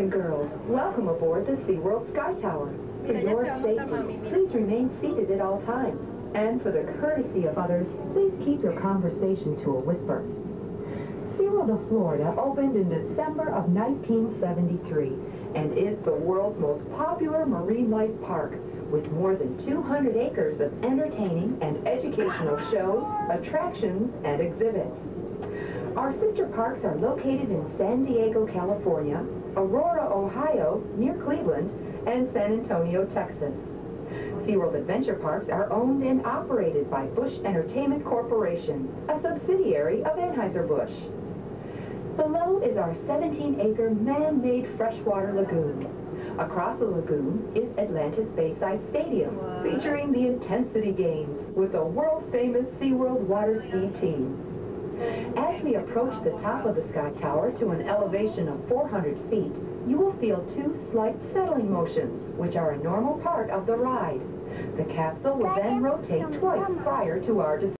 Welcome aboard the SeaWorld Sky Tower. For your te vamos a safety, please remain seated at all times. And for the courtesy of others, please keep your conversation to a whisper. SeaWorld of Florida opened in December of 1973 and is the world's most popular marine life park with more than 200 acres of entertaining and educational shows, attractions, and exhibits. Our sister parks are located in San Diego, California, Aurora, Ohio, near Cleveland, and San Antonio, Texas. SeaWorld Adventure Parks are owned and operated by Busch Entertainment Corporation, a subsidiary of Anheuser-Busch. Below is our 17-acre man-made freshwater lagoon. Across the lagoon is Atlantis Bayside Stadium, Wow. featuring the Intensity Games with the world-famous SeaWorld water ski team. As approach the top of the Sky Tower to an elevation of 400 feet, you will feel two slight settling motions, which are a normal part of the ride. The capsule will then rotate twice prior to our descent.